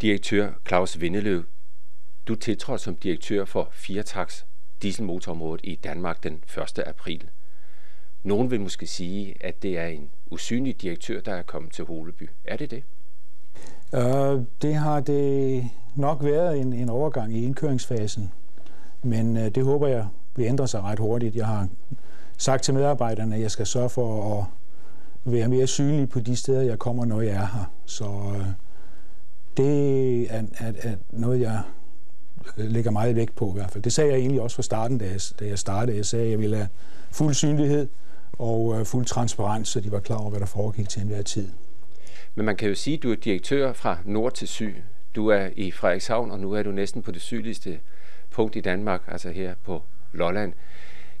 Direktør Claus Vindeløv, du tiltrådte som direktør for Firtax dieselmotorområdet i Danmark den 1. april. Nogen vil måske sige, at det er en usynlig direktør, der er kommet til Holeby. Er det det? Uh, det har det nok været en, en overgang i indkøringsfasen, men uh, det håber jeg vil ændre sig ret hurtigt. Jeg har sagt til medarbejderne, at jeg skal sørge for at være mere synlig på de steder, jeg kommer, når jeg er her. Så uh, det er, er, er noget, jeg lægger meget vægt på i hvert fald. Det sagde jeg egentlig også fra starten, da jeg, da jeg startede. Jeg sagde, at jeg ville have fuld synlighed og fuld transparens, så de var klar over, hvad der foregik til enhver tid. Men man kan jo sige, at du er direktør fra nord til syd. Du er i Frederikshavn, og nu er du næsten på det sydligste punkt i Danmark, altså her på Lolland.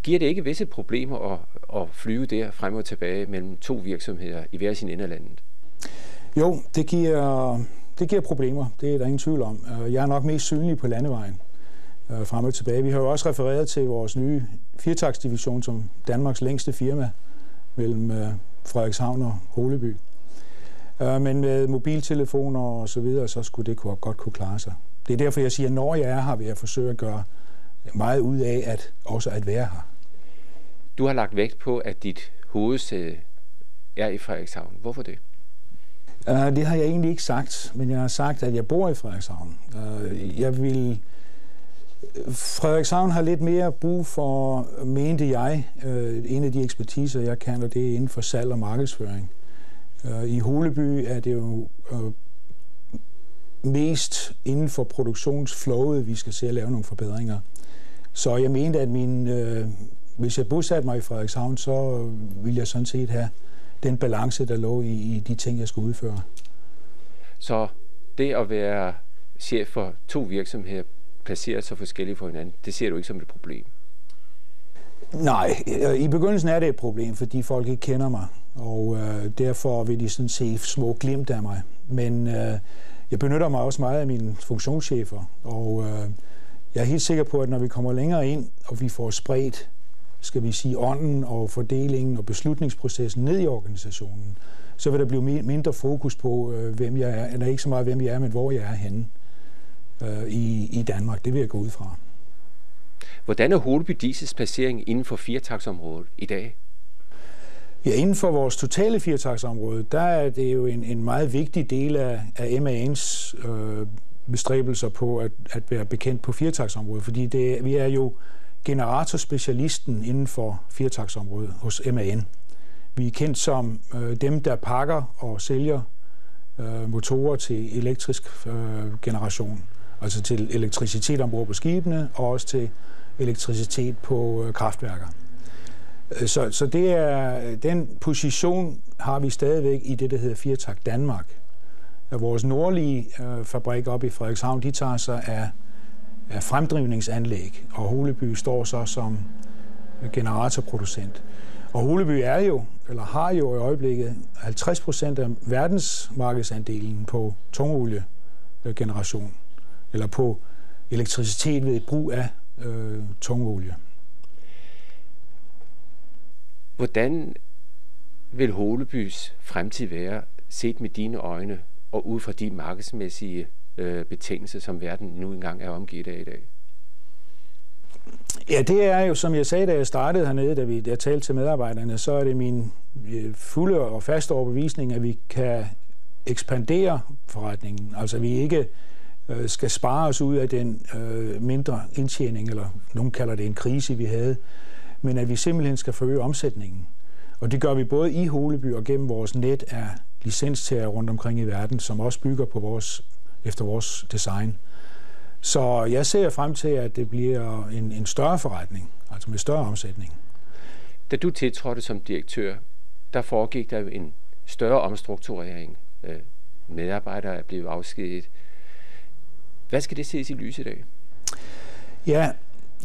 Giver det ikke visse problemer at, at flyve der frem og tilbage mellem to virksomheder i hver sin ende af landet? Jo, det giver, det giver problemer. Det er der ingen tvivl om. Øh, jeg er nok mest synlig på landevejen øh, frem og tilbage. Vi har jo også refereret til vores nye firetaksdivision som Danmarks længste firma mellem øh, Frederikshavn og Holeby. Men med mobiltelefoner og så videre, så skulle det godt kunne klare sig. Det er derfor, jeg siger, at når jeg er her, vil jeg forsøge at gøre meget ud af at også at være her. Du har lagt vægt på, at dit hovedsæde er i Frederikshavn. Hvorfor det? Uh, det har jeg egentlig ikke sagt, men jeg har sagt, at jeg bor i Frederikshavn. Uh, jeg vil... Frederikshavn har lidt mere brug for, mente jeg, uh, en af de ekspertiser, jeg kan, og det er inden for salg og markedsføring. Øh, I Holeby er det jo mest inden for produktionsflowet, vi skal se at lave nogle forbedringer. Så jeg mente, at min, øh, hvis jeg bosatte mig i Frederikshavn, så ville jeg sådan set have den balance, der lå i, i de ting, jeg skulle udføre. Så det at være chef for to virksomheder, placeret så forskelligt for hinanden, det ser du ikke som et problem? Nej, i begyndelsen er det et problem, fordi folk ikke kender mig og øh, derfor vil de sådan se små glimt af mig. Men øh, jeg benytter mig også meget af mine funktionschefer, og øh, jeg er helt sikker på, at når vi kommer længere ind, og vi får spredt, skal vi sige, ånden og fordelingen og beslutningsprocessen ned i organisationen, så vil der blive mindre fokus på, øh, hvem jeg er, eller ikke så meget, hvem jeg er, men hvor jeg er henne øh, i, i Danmark. Det vil jeg gå ud fra. Hvordan er Holby Dises placering inden for firetaksområdet i dag? Ja, inden for vores totale firetaksområde, der er det jo en, en meget vigtig del af, af MAN's øh, bestræbelser på at, at være bekendt på firetaksområdet, fordi det, vi er jo generatorspecialisten inden for firetaksområdet hos MAN. Vi er kendt som øh, dem, der pakker og sælger øh, motorer til elektrisk øh, generation, altså til elektricitet ombord på skibene og også til elektricitet på øh, kraftværker. Øh, så, så det er, den position har vi stadigvæk i det, der hedder Firtak Danmark. Vores nordlige øh, fabrik op i Frederikshavn, de tager sig af fremdrivningsanlæg, og Holeby står så som generatorproducent. Og Holeby er jo, eller har jo i øjeblikket 50 procent af verdensmarkedsandelen på tungoliegeneration, eller på elektricitet ved brug af øh, tungolie. Hvordan vil Holebys fremtid være set med dine øjne og ud fra de markedsmæssige øh, betingelse, som verden nu engang er omgivet af i dag? Ja, det er jo, som jeg sagde, da jeg startede hernede, da vi, jeg talte til medarbejderne, så er det min øh, fulde og faste overbevisning, at vi kan ekspandere forretningen. Altså, vi ikke øh, skal spare os ud af den øh, mindre indtjening, eller nogen kalder det en krise, vi havde, men at vi simpelthen skal forøge omsætningen. Og det gør vi både i Holeby og gennem vores net af licenstager rundt omkring i verden, som også bygger på vores, efter vores design. Så jeg ser frem til, at det bliver en, en større forretning, altså med større omsætning. Da du tiltrådte som direktør, der foregik der jo en større omstrukturering. Øh, medarbejdere er blevet afskediget. Hvad skal det ses i lys i dag? Ja,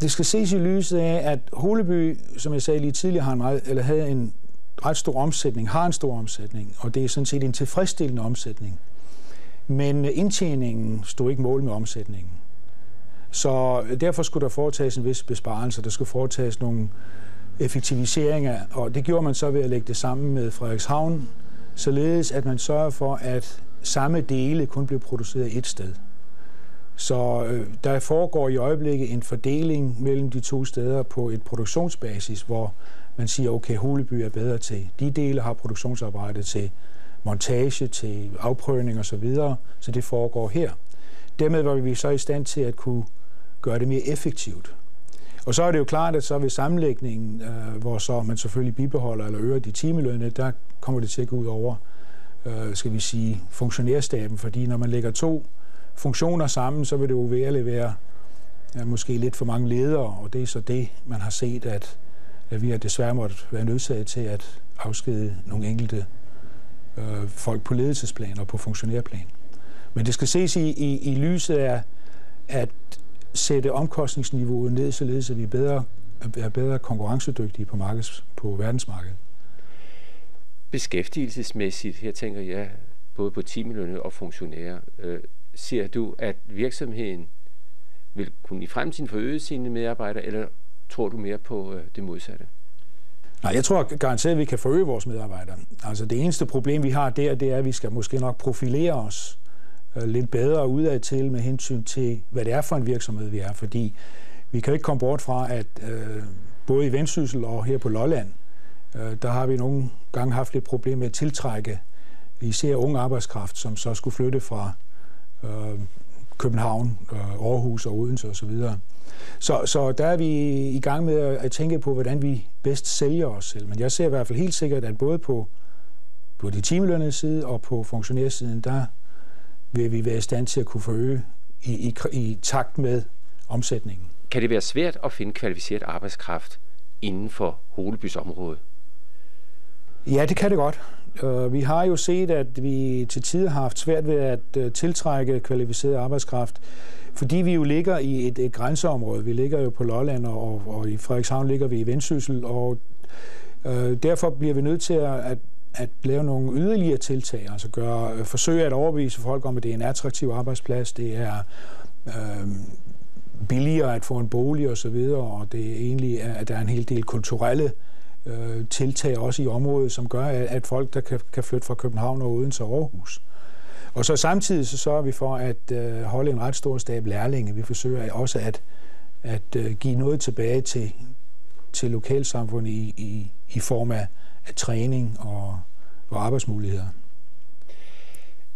det skal ses i lyset af, at Holeby, som jeg sagde lige tidligere, har en meget, eller havde en ret stor omsætning, har en stor omsætning, og det er sådan set en tilfredsstillende omsætning. Men indtjeningen stod ikke mål med omsætningen. Så derfor skulle der foretages en vis besparelse, der skulle foretages nogle effektiviseringer, og det gjorde man så ved at lægge det sammen med Frederikshavn, således at man sørger for, at samme dele kun bliver produceret et sted. Så øh, der foregår i øjeblikket en fordeling mellem de to steder på et produktionsbasis, hvor man siger, okay, Huleby er bedre til de dele, har produktionsarbejdet til montage, til afprøvning osv., så, videre, så det foregår her. Dermed var vi så i stand til at kunne gøre det mere effektivt. Og så er det jo klart, at så ved sammenlægningen, øh, hvor så man selvfølgelig bibeholder eller øger de timelønne, der kommer det til at gå ud over, øh, skal vi sige, funktionærstaben, fordi når man lægger to funktioner sammen, så vil det jo være, være ja, måske lidt for mange ledere, og det er så det, man har set, at, at vi har desværre måtte være nødsaget til at afskede nogle enkelte øh, folk på ledelsesplan og på funktionærplan. Men det skal ses i, i, i lyset af at sætte omkostningsniveauet ned, således at vi bedre, er bedre konkurrencedygtige på, markeds, på verdensmarkedet. Beskæftigelsesmæssigt, her tænker jeg både på timelønne og funktionærer, øh, ser du, at virksomheden vil kunne i fremtiden forøge sine medarbejdere, eller tror du mere på øh, det modsatte? Nej, jeg tror garanteret, at vi kan forøge vores medarbejdere. Altså det eneste problem, vi har der, det er, at vi skal måske nok profilere os øh, lidt bedre udad til med hensyn til, hvad det er for en virksomhed, vi er. Fordi vi kan ikke komme bort fra, at øh, både i Vendsyssel og her på Lolland, øh, der har vi nogle gange haft lidt problem med at tiltrække især unge arbejdskraft, som så skulle flytte fra øh, København, øh, Aarhus og Odense osv. Så, så, så der er vi i gang med at tænke på, hvordan vi bedst sælger os selv. Men jeg ser i hvert fald helt sikkert, at både på, på de timelønnede side og på funktionærsiden, der vil vi være i stand til at kunne forøge i, i, i takt med omsætningen. Kan det være svært at finde kvalificeret arbejdskraft inden for Holebys område? Ja, det kan det godt. Øh, vi har jo set, at vi til tider har haft svært ved at øh, tiltrække kvalificeret arbejdskraft, fordi vi jo ligger i et, et grænseområde. Vi ligger jo på Lolland, og, og i Frederikshavn ligger vi i Vendsyssel, og øh, derfor bliver vi nødt til at, at, at lave nogle yderligere tiltag, altså gøre, øh, forsøge at overbevise folk om, at det er en attraktiv arbejdsplads, det er øh, billigere at få en bolig osv., og, så og det er egentlig, at der er en hel del kulturelle øh, Øh, tiltag også i området, som gør, at, at folk, der kan, kan flytte fra København og Odense og Aarhus. Og så samtidig så sørger vi for at øh, holde en ret stor stab lærlinge. Vi forsøger også at, at øh, give noget tilbage til, til lokalsamfundet i, i, i form af, af træning og, og arbejdsmuligheder.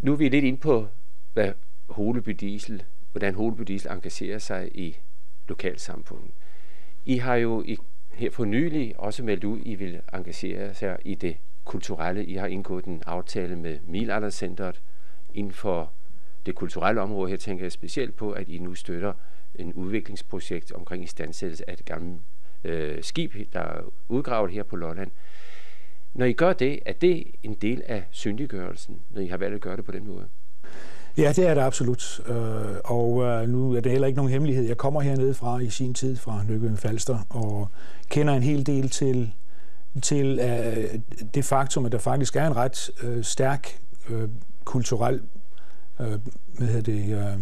Nu er vi lidt inde på, hvad Holeby Diesel, hvordan Holeby Diesel engagerer sig i lokalsamfundet. I har jo i her for nylig også meldt ud, I vil engagere sig i det kulturelle. I har indgået en aftale med Milaldercenteret inden for det kulturelle område. Her tænker jeg specielt på, at I nu støtter en udviklingsprojekt omkring istandsættelse af et gammelt øh, skib, der er udgravet her på Lolland. Når I gør det, er det en del af syndiggørelsen, når I har valgt at gøre det på den måde? Ja, det er det absolut. Øh, og øh, nu er det heller ikke nogen hemmelighed. Jeg kommer hernede fra i sin tid fra Nykøbing Falster og kender en hel del til, til øh, det faktum, at der faktisk er en ret øh, stærk kulturel hvad hedder det,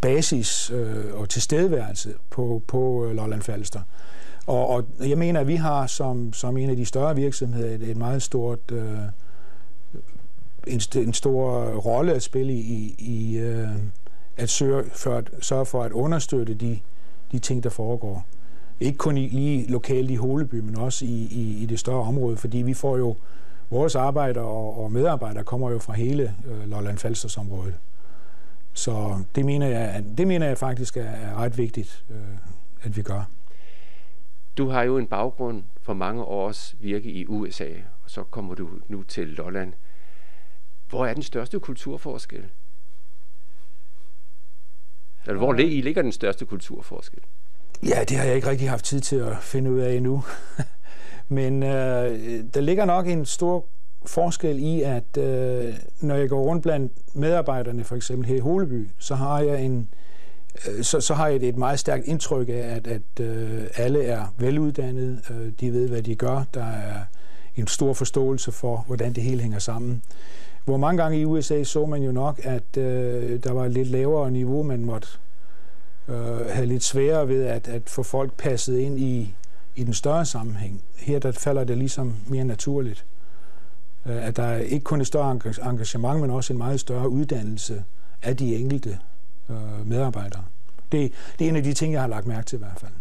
basis og tilstedeværelse på, på Lolland Falster. Og, og jeg mener, at vi har som, som en af de større virksomheder et, et meget stort øh, en, en stor rolle at spille i, i øh, at sørge for, at sørge for at understøtte de, de ting, der foregår. Ikke kun i, lige lokalt i Holeby, men også i, i, i det større område, fordi vi får jo vores arbejdere og, og medarbejdere kommer jo fra hele øh, Lolland Falstersområdet. Så det mener jeg, det mener jeg faktisk er, er ret vigtigt, øh, at vi gør. Du har jo en baggrund for mange års virke i USA, og så kommer du nu til Lolland. Hvor er den største kulturforskel? Eller hvor I ligger den største kulturforskel? Ja, det har jeg ikke rigtig haft tid til at finde ud af endnu. Men øh, der ligger nok en stor forskel i, at øh, når jeg går rundt blandt medarbejderne, for eksempel her i Holeby, så har jeg en øh, så, så har jeg et meget stærkt indtryk af, at, at øh, alle er veluddannede, øh, de ved, hvad de gør, der er en stor forståelse for, hvordan det hele hænger sammen. Hvor mange gange i USA så man jo nok, at øh, der var et lidt lavere niveau, man måtte øh, have lidt sværere ved at, at få folk passet ind i, i den større sammenhæng. Her der falder det ligesom mere naturligt. Øh, at der ikke kun et større engagement, men også en meget større uddannelse af de enkelte øh, medarbejdere. Det, det er en af de ting, jeg har lagt mærke til i hvert fald.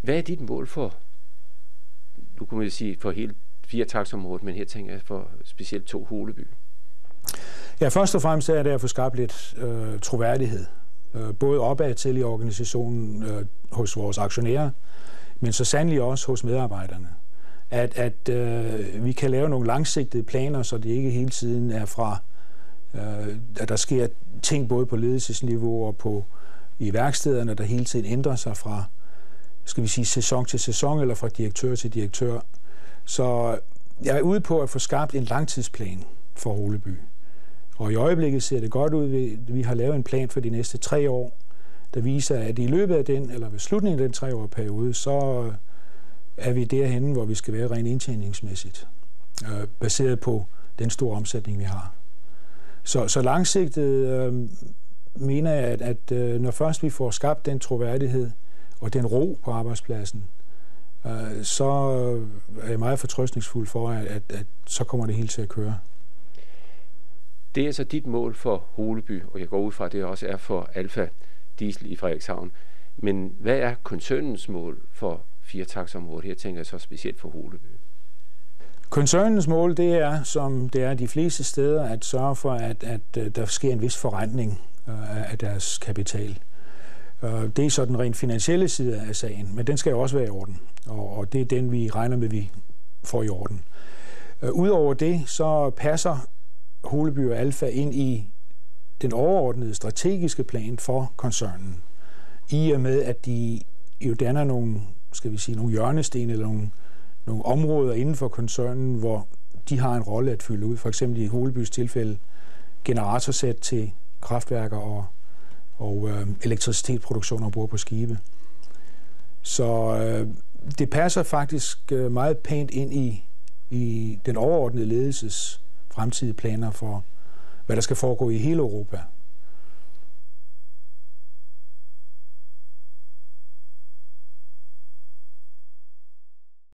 Hvad er dit mål for, du kunne sige, for hele firetaksområdet, men her tænker jeg for specielt to Holeby? Ja, først og fremmest er det at få skabt lidt øh, troværdighed. Øh, både opad til i organisationen øh, hos vores aktionærer, men så sandelig også hos medarbejderne. At, at øh, vi kan lave nogle langsigtede planer, så det ikke hele tiden er fra, øh, at der sker ting både på ledelsesniveau og på i værkstederne, der hele tiden ændrer sig fra, skal vi sige, sæson til sæson, eller fra direktør til direktør. Så jeg er ude på at få skabt en langtidsplan for Holeby. Og i øjeblikket ser det godt ud. Vi har lavet en plan for de næste tre år, der viser, at i løbet af den, eller ved slutningen af den treårige periode, så er vi derhen, hvor vi skal være rent indtjeningsmæssigt, øh, baseret på den store omsætning, vi har. Så, så langsigtet øh, mener jeg, at, at øh, når først vi får skabt den troværdighed og den ro på arbejdspladsen, øh, så er jeg meget fortrøstningsfuld for, at, at, at så kommer det hele til at køre. Det er altså dit mål for Holeby, og jeg går ud fra, at det også er for Alfa Diesel i Frederikshavn. Men hvad er koncernens mål for firetaksområdet? Her tænker jeg så specielt for Holeby. Koncernens mål, det er, som det er de fleste steder, at sørge for, at, at øh, der sker en vis forrentning øh, af deres kapital. Øh, det er så den rent finansielle side af sagen, men den skal jo også være i orden, og det er den, vi regner med, vi får i orden. Øh, udover det, så passer Holeby og Alfa ind i den overordnede strategiske plan for koncernen, i og med, at de jo danner nogle, skal vi sige, nogle hjørnesten eller nogle, nogle områder inden for koncernen, hvor de har en rolle at fylde ud. For eksempel i Holebys tilfælde generatorsæt til kraftværker og, og øh, elektricitetsproduktion ombord på skibe. Så øh, det passer faktisk øh, meget pænt ind i, i den overordnede ledelses fremtidige planer for, hvad der skal foregå i hele Europa.